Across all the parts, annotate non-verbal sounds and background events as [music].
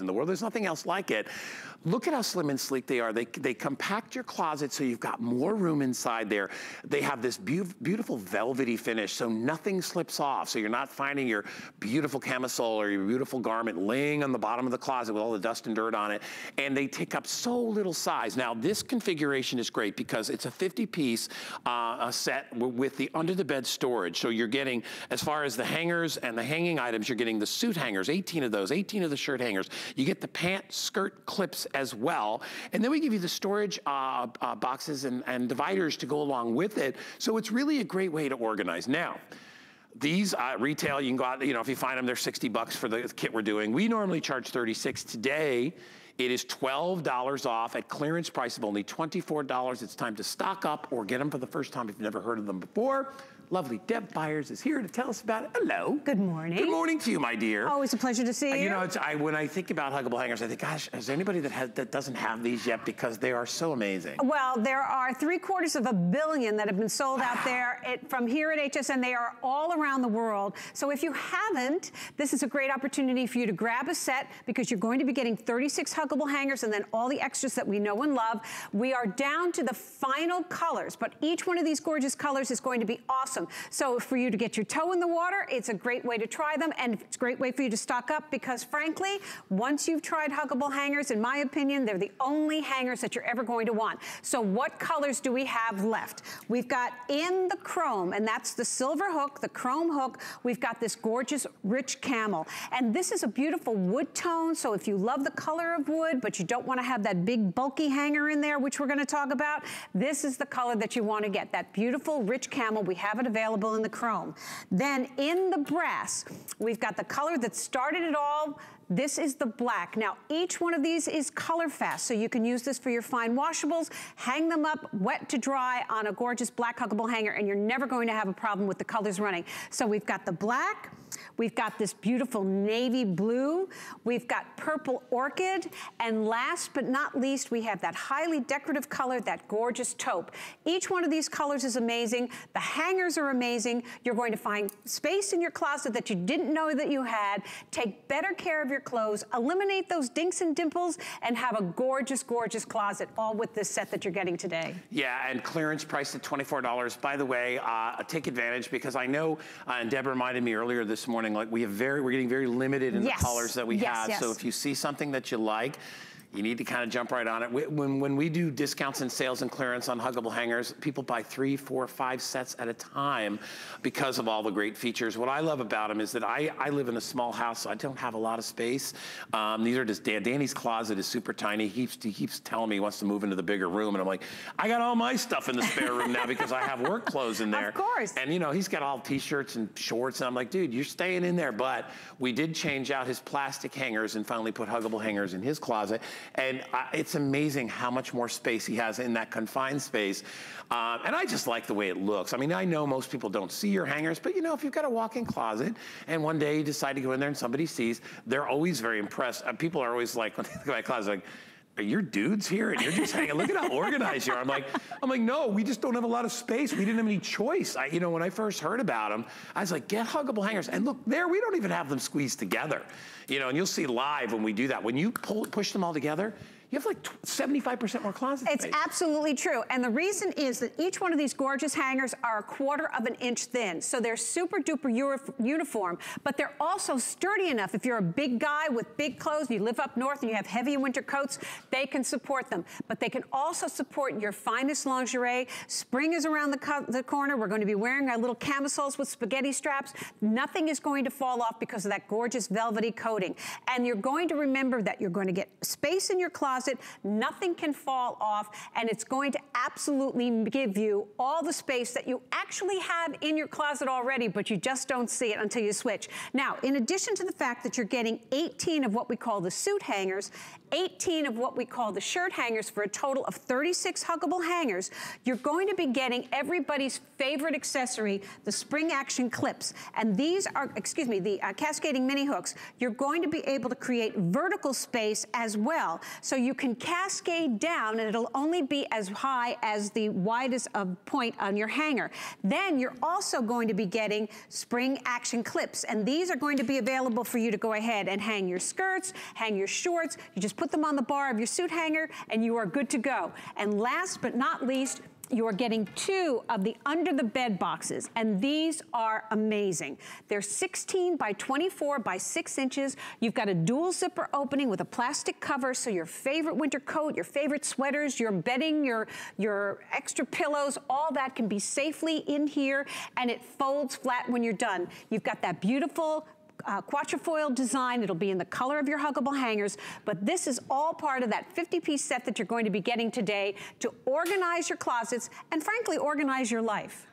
in the world. There's nothing else like it. Look at how slim and sleek they are. They, they compact your closet so you've got more room inside there. They have this be beautiful velvety finish so nothing slips off. So you're not finding your beautiful camisole or your beautiful garment laying on the bottom of the closet with all the dust and dirt on it. And they take up so little size. Now this configuration is great because it's a 50 piece uh, set with the under the bed storage. So you're getting, as far as the hangers and the hanging items, you're getting the suit hangers, 18 of those, 18 of the shirt hangers. You get the pant skirt clips as well. And then we give you the storage uh, uh, boxes and, and dividers to go along with it. So it's really a great way to organize. Now, these uh, retail, you can go out, you know, if you find them, they're 60 bucks for the kit we're doing. We normally charge 36 today. It is $12 off at clearance price of only $24. It's time to stock up or get them for the first time if you've never heard of them before lovely Deb Byers is here to tell us about it. Hello. Good morning. Good morning to you, my dear. Always a pleasure to see uh, you. You know, I, when I think about huggable hangers, I think, gosh, is there anybody that, has, that doesn't have these yet? Because they are so amazing. Well, there are three quarters of a billion that have been sold out there from here at HSN. They are all around the world. So if you haven't, this is a great opportunity for you to grab a set because you're going to be getting 36 huggable hangers and then all the extras that we know and love. We are down to the final colors, but each one of these gorgeous colors is going to be awesome. So for you to get your toe in the water, it's a great way to try them and it's a great way for you to stock up because frankly, once you've tried huggable hangers, in my opinion, they're the only hangers that you're ever going to want. So what colors do we have left? We've got in the chrome, and that's the silver hook, the chrome hook. We've got this gorgeous rich camel. And this is a beautiful wood tone, so if you love the color of wood, but you don't wanna have that big bulky hanger in there, which we're gonna talk about, this is the color that you wanna get, that beautiful rich camel. We have it available in the chrome. Then in the brass, we've got the color that started it all, this is the black. Now, each one of these is color fast, so you can use this for your fine washables, hang them up wet to dry on a gorgeous black huggable hanger, and you're never going to have a problem with the colors running. So we've got the black, We've got this beautiful navy blue. We've got purple orchid. And last but not least, we have that highly decorative color, that gorgeous taupe. Each one of these colors is amazing. The hangers are amazing. You're going to find space in your closet that you didn't know that you had. Take better care of your clothes. Eliminate those dinks and dimples and have a gorgeous, gorgeous closet all with this set that you're getting today. Yeah, and clearance priced at $24. By the way, uh, take advantage because I know, uh, and Deb reminded me earlier this morning, morning, like we have very, we're getting very limited in yes. the colors that we yes, have. Yes. So if you see something that you like, you need to kind of jump right on it. When, when we do discounts and sales and clearance on huggable hangers, people buy three, four, five sets at a time because of all the great features. What I love about them is that I, I live in a small house, so I don't have a lot of space. Um, these are just, Dan, Danny's closet is super tiny. He keeps, he keeps telling me he wants to move into the bigger room, and I'm like, I got all my stuff in the spare room now because I have work clothes in [laughs] there. Of course. And you know, he's got all t-shirts and shorts, and I'm like, dude, you're staying in there. But we did change out his plastic hangers and finally put huggable hangers in his closet. And it's amazing how much more space he has in that confined space. Um, and I just like the way it looks. I mean, I know most people don't see your hangers, but you know, if you've got a walk-in closet and one day you decide to go in there and somebody sees, they're always very impressed. Uh, people are always like, [laughs] when they look at my closet, like, are your dudes here and you're just hanging, look at how organized you are. I'm like, I'm like, no, we just don't have a lot of space. We didn't have any choice. I, you know, when I first heard about them, I was like, get huggable hangers. And look, there, we don't even have them squeezed together. You know, and you'll see live when we do that. When you pull, push them all together, you have like 75% more closet space. It's space. absolutely true. And the reason is that each one of these gorgeous hangers are a quarter of an inch thin. So they're super duper uniform, but they're also sturdy enough. If you're a big guy with big clothes, you live up north and you have heavy winter coats, they can support them. But they can also support your finest lingerie. Spring is around the, co the corner. We're going to be wearing our little camisoles with spaghetti straps. Nothing is going to fall off because of that gorgeous velvety coating. And you're going to remember that you're going to get space in your closet closet, nothing can fall off, and it's going to absolutely give you all the space that you actually have in your closet already, but you just don't see it until you switch. Now, in addition to the fact that you're getting 18 of what we call the suit hangers 18 of what we call the shirt hangers for a total of 36 huggable hangers, you're going to be getting everybody's favorite accessory, the spring action clips. And these are, excuse me, the uh, cascading mini hooks. You're going to be able to create vertical space as well. So you can cascade down and it'll only be as high as the widest point on your hanger. Then you're also going to be getting spring action clips and these are going to be available for you to go ahead and hang your skirts, hang your shorts. You just put them on the bar of your suit hanger and you are good to go. And last but not least, you are getting two of the under the bed boxes, and these are amazing. They're 16 by 24 by six inches. You've got a dual zipper opening with a plastic cover, so your favorite winter coat, your favorite sweaters, your bedding, your, your extra pillows, all that can be safely in here, and it folds flat when you're done. You've got that beautiful uh, quatrefoil design. It'll be in the color of your huggable hangers, but this is all part of that 50-piece set that you're going to be getting today to organize your closets and frankly, organize your life.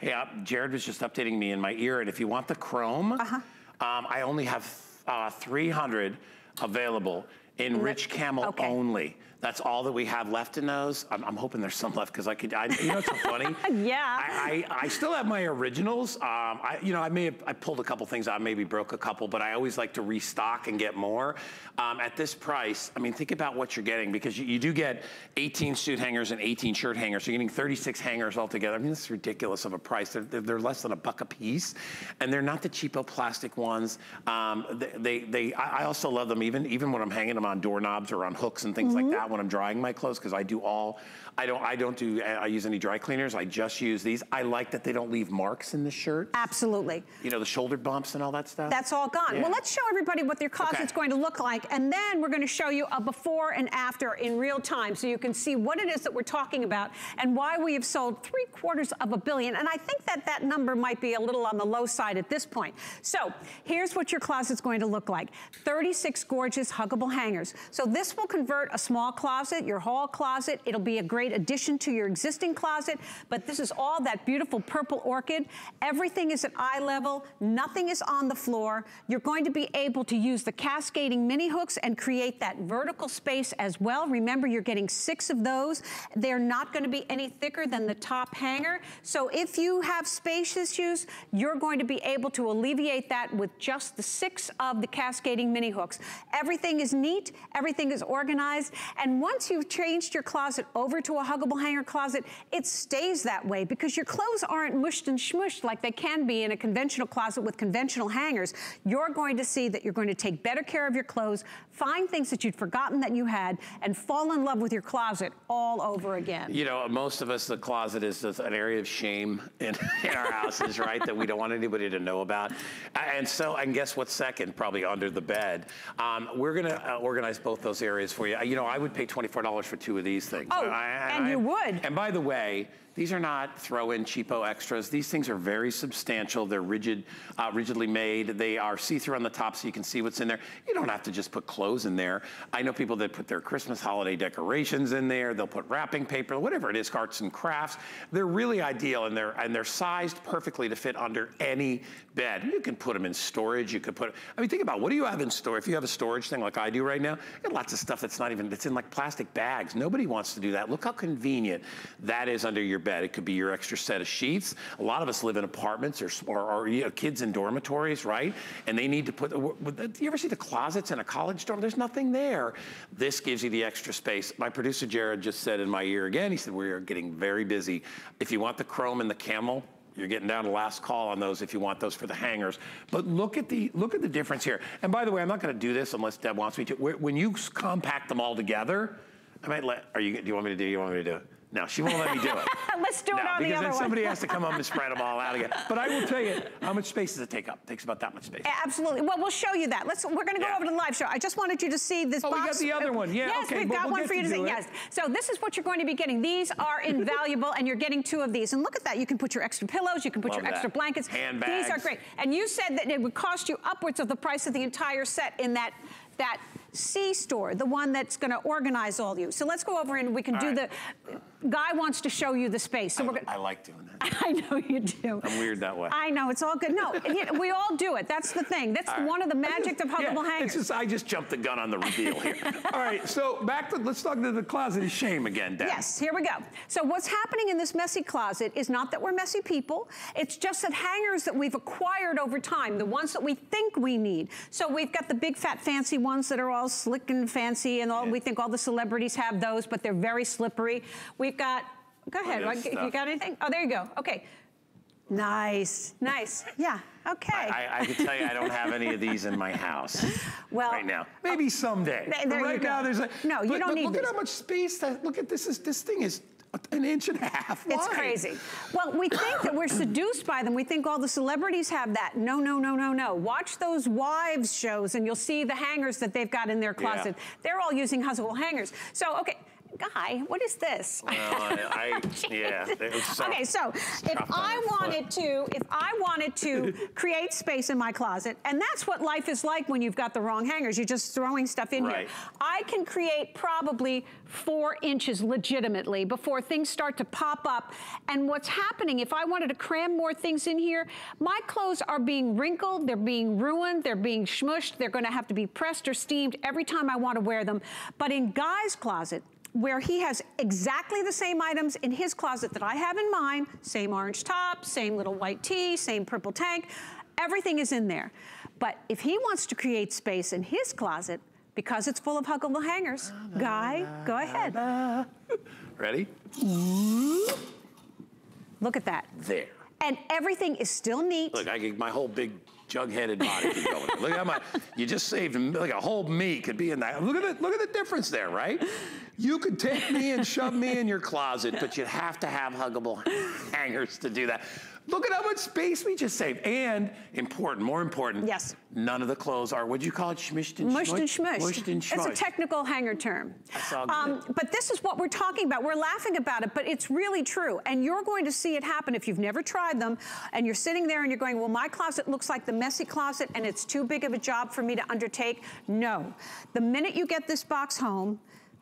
Hey, uh, Jared was just updating me in my ear, and if you want the chrome, uh -huh. um, I only have uh, 300 available in rich camel okay. only. That's all that we have left in those. I'm, I'm hoping there's some left because I could, I, you know, it's so funny. [laughs] yeah. I, I, I, still have my originals. Um, I, you know, I may have, I pulled a couple things out, maybe broke a couple, but I always like to restock and get more. Um, at this price, I mean, think about what you're getting because you, you, do get 18 suit hangers and 18 shirt hangers. So you're getting 36 hangers altogether. I mean, this is ridiculous of a price. They're, they're, they're less than a buck a piece. And they're not the cheapo plastic ones. Um, they, they, they, I also love them even, even when I'm hanging them on doorknobs or on hooks and things mm -hmm. like mm-hmm. that when I'm drying my clothes because I do all I don't, I don't do, I use any dry cleaners. I just use these. I like that they don't leave marks in the shirt. Absolutely. You know, the shoulder bumps and all that stuff. That's all gone. Yeah. Well, let's show everybody what your closet's okay. going to look like. And then we're going to show you a before and after in real time so you can see what it is that we're talking about and why we have sold three quarters of a billion. And I think that that number might be a little on the low side at this point. So here's what your closet's going to look like. 36 gorgeous huggable hangers. So this will convert a small closet, your hall closet. It'll be a great addition to your existing closet, but this is all that beautiful purple orchid. Everything is at eye level. Nothing is on the floor. You're going to be able to use the cascading mini hooks and create that vertical space as well. Remember, you're getting six of those. They're not going to be any thicker than the top hanger. So if you have space issues, you're going to be able to alleviate that with just the six of the cascading mini hooks. Everything is neat. Everything is organized. And once you've changed your closet over to a huggable hanger closet, it stays that way because your clothes aren't mushed and smushed like they can be in a conventional closet with conventional hangers. You're going to see that you're going to take better care of your clothes, find things that you'd forgotten that you had, and fall in love with your closet all over again. You know, most of us, the closet is an area of shame in, [laughs] in our houses, right? That we don't want anybody to know about. And so, and guess what's second? Probably under the bed. Um, we're gonna uh, organize both those areas for you. You know, I would pay $24 for two of these things. Oh, I, and, you would. And by the way, these are not throw-in cheapo extras. These things are very substantial. They're rigid, uh, rigidly made. They are see-through on the top so you can see what's in there. You don't have to just put clothes in there. I know people that put their Christmas holiday decorations in there. They'll put wrapping paper, whatever it is, arts and crafts. They're really ideal and they're, and they're sized perfectly to fit under any bed. You can put them in storage. You could put, I mean, think about what do you have in store? If you have a storage thing like I do right now, you got lots of stuff that's not even, that's in like plastic bags. Nobody wants to do that. Look how convenient that is under your bed. It could be your extra set of sheets. A lot of us live in apartments or, or, or you know, kids in dormitories, right? And they need to put, do you ever see the closets in a college dorm? There's nothing there. This gives you the extra space. My producer Jared just said in my ear again, he said, we are getting very busy. If you want the chrome and the camel, you're getting down to last call on those if you want those for the hangers. But look at the look at the difference here. And by the way, I'm not going to do this unless Deb wants me to. When you compact them all together, I might let. Are you? Do you want me to do? You want me to do it? No, she won't let me do it. [laughs] Let's do no, it on the other one. Because then somebody has to come up and spread them all out again. But I will tell you, how much space does it take up? It takes about that much space. Absolutely. Well, we'll show you that. Let's. We're going to go yeah. over to the live show. I just wanted you to see this oh, box. we got the other one. Yeah, yes, okay. we've got we'll one for you to, see. Yes. So this is what you're going to be getting. These are [laughs] invaluable, and you're getting two of these. And look at that. You can put your extra pillows. You can put Love your that. extra blankets. Handbags. These are great. And you said that it would cost you upwards of the price of the entire set in that that C store, the one that's going to organize all of you. So let's go over and we can all do right. the Guy wants to show you the space. So I, we're gonna, I like doing that. [laughs] I know you do. I'm weird that way. I know, it's all good. No, [laughs] we all do it. That's the thing. That's right. one of the magic of huggable yeah, hangers. It's just, I just jumped the gun on the reveal here. All right, so back to, let's talk to the closet of shame again, Deb. Yes, here we go. So what's happening in this messy closet is not that we're messy people. It's just that hangers that we've acquired over time, the ones that we think we need. So we've got the big fat fancy ones that are all slick and fancy and all, Yeah. we think all the celebrities have those, but they're very slippery. We've got, go ahead, what- you got anything? Oh, there you go, okay. Nice, nice, yeah, okay. I, I can tell you I don't have any of these in my house [laughs] Well, right now. Uh, Maybe someday. Th- But there you right go. now, there's a No, you but- don't but need Look at how much space that. Look at this. Is this thing is an inch and a half wide. It's crazy. Well, we think that we're seduced by them. We think all the celebrities have that. No, no, no, no, no. Watch those wives shows and you'll see the hangers that they've got in their closet. They're all using huggable hangers. So, okay, Guy, what is this? Well, I, I [laughs] yeah. so- Okay, so if I wanted to, if I wanted to [laughs] create space in my closet, and that's what life is like when you've got the wrong hangers, you're just throwing stuff in Right. here. I can create probably four inches legitimately before things start to pop up. And what's happening, if I wanted to cram more things in here, my clothes are being wrinkled, they're being ruined, they're being smushed, they're gonna have to be pressed or steamed every time I wanna wear them. But in Guy's closet, where he has exactly the same items in his closet that I have in mine, same orange top, same little white tee, same purple tank, everything is in there. But if he wants to create space in his closet, because it's full of huggable hangers, Guy, go ahead. Ready? Look at that. There. And everything is still neat. Look, I my whole big jug-headed body could go in there. Look at my, you just saved, like a whole me could be in that. Look at the, look at the difference there, right? You could take me and shove me in your closet, but you'd have to have huggable [laughs] hangers to do that. Look at how much space we just saved. And important, more important. Yes. None of the clothes are, what'd you call it, schmished and Mushed and schmushed? Mushed and It's a technical hanger term. That's all um, good. but this is what we're talking about. We're laughing about it, but it's really true. And you're going to see it happen if you've never tried them. And you're sitting there and you're going, well, my closet looks like the messy closet and it's too big of a job for me to undertake. No. The minute you get this box home,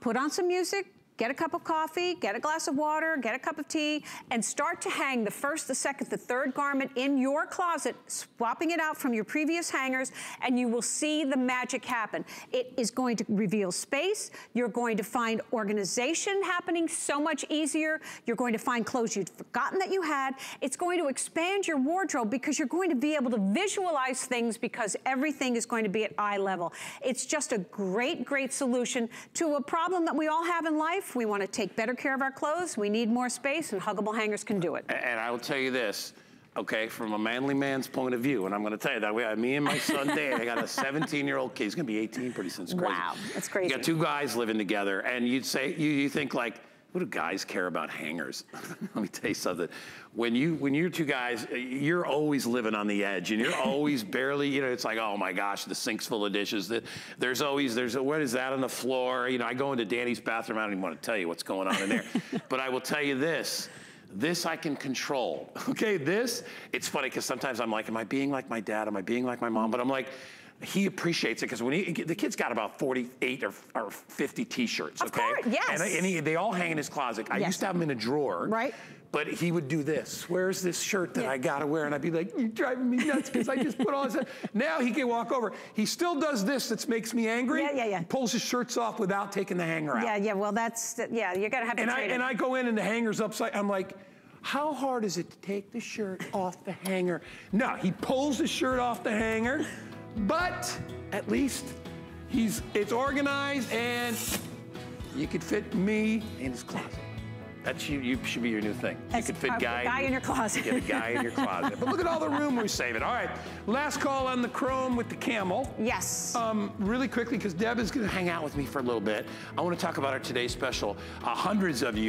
put on some music, Get a cup of coffee, get a glass of water, get a cup of tea, and start to hang the first, the second, the third garment in your closet, swapping it out from your previous hangers, and you will see the magic happen. It is going to reveal space. You're going to find organization happening so much easier. You're going to find clothes you'd forgotten that you had. It's going to expand your wardrobe because you're going to be able to visualize things because everything is going to be at eye level. It's just a great, great solution to a problem that we all have in life. We want to take better care of our clothes. We need more space, and huggable hangers can do it. And I will tell you this, okay, from a manly man's point of view, and I'm going to tell you that we have me and my son [laughs] Dan. I got a 17 year old kid. He's going to be 18 pretty soon. It's crazy. Wow, that's crazy. You got two guys living together, and you'd say you, you think like. What do guys care about hangers? [laughs] Let me tell you something. When you when you're two guys, you're always living on the edge, and you're always [laughs] barely. You know, it's like, oh my gosh, the sink's full of dishes. The- There's always there's a, what is that on the floor? You know, I go into Danny's bathroom. I don't even want to tell you what's going on in there, [laughs] but I will tell you this. This I can control. Okay, this, it's funny because sometimes I'm like, am I being like my dad? Am I being like my mom? Mm-hmm. But I'm like, he appreciates it because when he, the kid's got about 48 or, or 50 t-shirts, Of okay? course, yes. And, and he, they all hang in his closet. I Yes. used to have them in a drawer. Right. But he would do this. Where's this shirt that Yeah. I gotta wear? And I'd be like, you're driving me nuts because I just put all this. [laughs] Now he can walk over. He still does this that makes me angry. Yeah, yeah, yeah. Pulls his shirts off without taking the hanger out. Yeah, yeah, well, that's, yeah, you're to have to And I, and. I go in and the hanger's upside. I'm like, how hard is it to take the shirt off the hanger? No, he pulls the shirt off the hanger, but at least he's it's organized and you could fit me in his closet. That's you. You should be your new thing. That's you could fit a guy, guy in your closet. Get a guy in your closet. But look at all the room we're saving. All right, last call on the chrome with the camel. Yes. Um, really quickly, because Deb is going to hang out with me for a little bit. I want to talk about our today's special. Uh, hundreds of you.